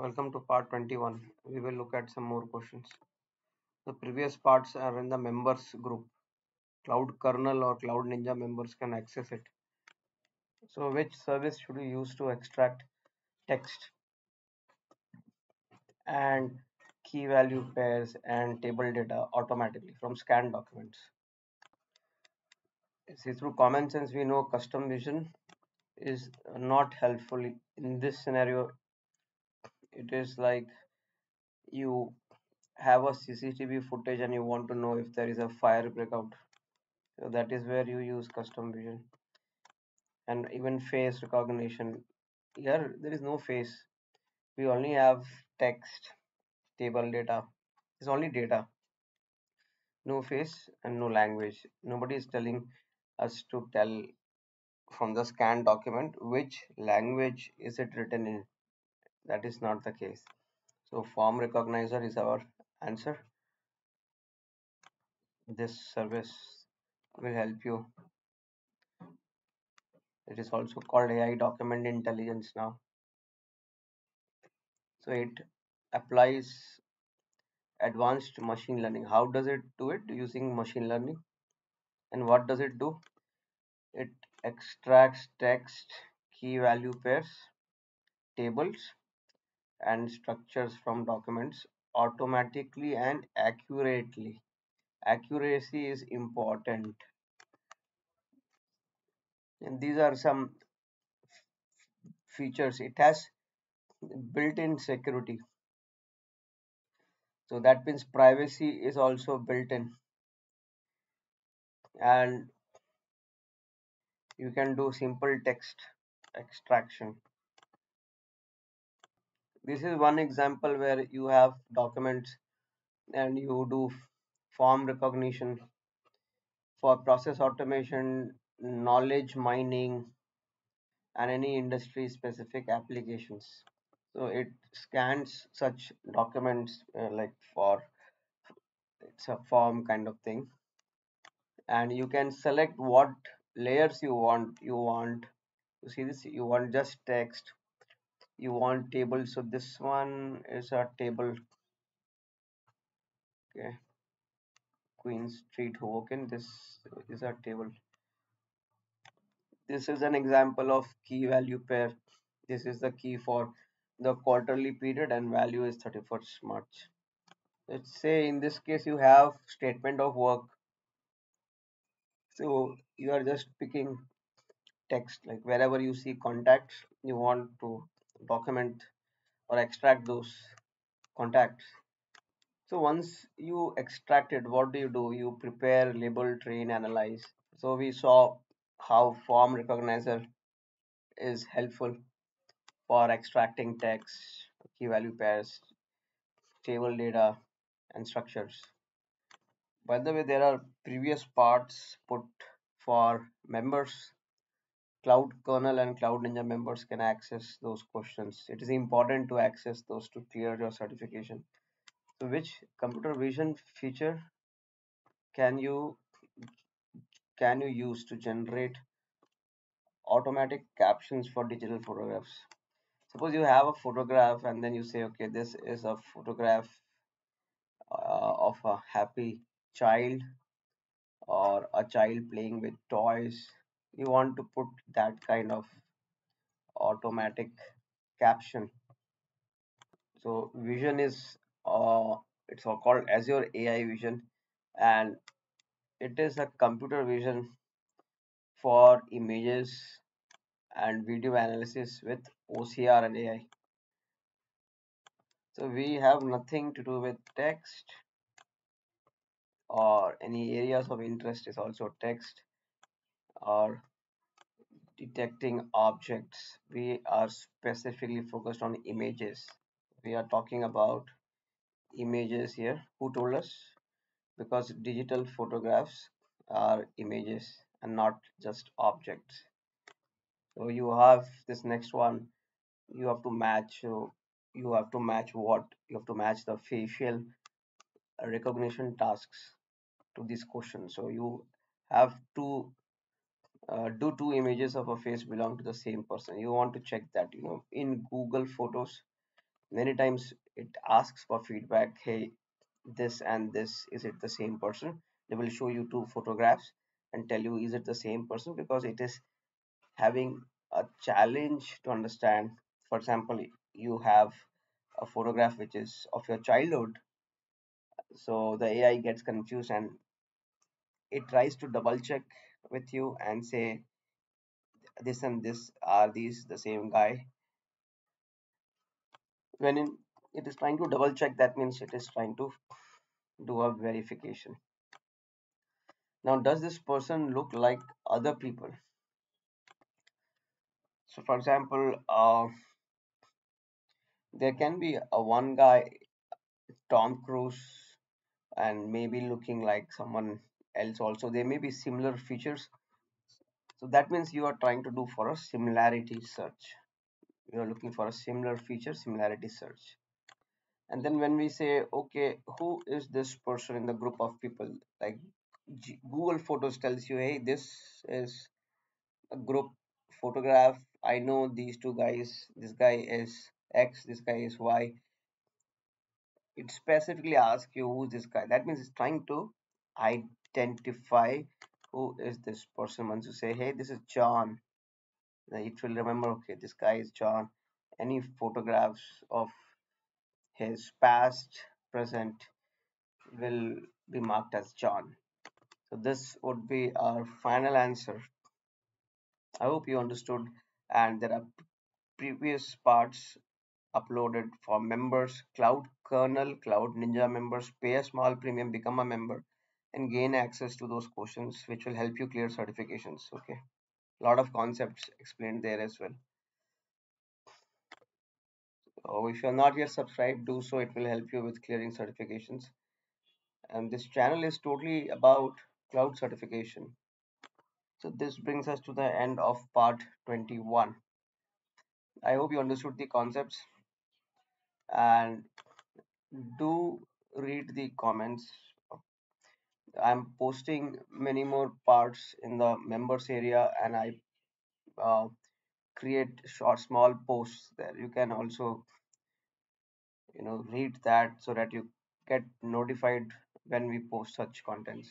Welcome to part 21. We will look at some more questions. The previous parts are in the members group. Cloud kernel or Cloud Ninja members can access it. So which service should you use to extract text and key value pairs and table data automatically from scanned documents? See, through common sense, we know custom vision is not helpful in this scenario. It is like you have a CCTV footage and you want to know if there is a fire breakout. So that is where you use custom vision and even face recognition. Here there is no face. We only have text, table data. It's only data. No face and no language. Nobody is telling us to tell from the scanned document which language is it written in. That is not the case. So form recognizer is our answer. This service will help you. It is also called AI document intelligence now. So it applies advanced machine learning. How does it do it? Using machine learning. And what does it do? It extracts text, key value pairs, tables, and structures from documents automatically and accurately. Accuracy is important. And these are some features. It has built-in security. So that means privacy is also built in. And you can do simple text extraction this is one example where you have documents and you do form recognition for process automation knowledge mining and any industry specific applications. So it scans such documents uh, like for it's a form kind of thing. And you can select what layers you want you want you see this. You want just text you want table so this one is a table okay. Queen street hoboken this is a table. This is an example of key value pair. This is the key for the quarterly period and value is 31st march. Let's say in this case you have statement of work. So you are just picking text like wherever you see contacts you want to document or extract those contacts. So once you extract it what do you do? You prepare label train analyze. So we saw how form recognizer is helpful for extracting text key value pairs table data and structures. By the way there are previous parts put for members cloud kernel and cloud ninja members can access those questions. It is important to access those to clear your certification. So which computer vision feature can you can you use to generate automatic captions for digital photographs? Suppose you have a photograph and then you say okay this is a photograph uh, of a happy child or a child playing with toys you want to put that kind of automatic caption. So vision is uh, it's all called azure ai vision and it is a computer vision for images and video analysis with ocr and ai so we have nothing to do with text or any areas of interest is also text or detecting objects. We are specifically focused on images. We are talking about images here. Who told us? Because digital photographs are images and not just objects. So you have this next one. You have to match so you have to match what? You have to match the facial recognition tasks to this question. So you have to uh, do two images of a face belong to the same person. You want to check that you know in google photos many times it asks for feedback hey this and this is it the same person? They will show you two photographs and tell you is it the same person? Because it is having a challenge to understand. For example you have a photograph which is of your childhood so the ai gets confused and it tries to double check with you and say this and this are these the same guy. When in, it is trying to double check that means it is trying to do a verification. Now does this person look like other people? So for example uh, there can be a one guy tom cruise and maybe looking like someone else also. There may be similar features. So that means you are trying to do for a similarity search. You are looking for a similar feature similarity search. And then when we say okay who is this person in the group of people? Like G- google photos tells you hey this is a group photograph. I know these two guys. This guy is x this guy is y. It specifically asks you who's this guy. That means it's trying to identify who is this person. Once you say hey this is john it will remember okay this guy is john. Any photographs of his past present will be marked as john. So this would be our final answer. I hope you understood and there are previous parts uploaded for members. Cloud kernel cloud ninja members pay a small premium become a member and gain access to those questions which will help you clear certifications okay? A lot of concepts explained there as well. So if you're not yet subscribed do so. It will help you with clearing certifications. And this channel is totally about cloud certification. So this brings us to the end of part 21 i hope you understood the concepts. And do read the comments I'm posting many more parts in the members area and I uh, create short small posts there. You can also you know read that so that you get notified when we post such contents.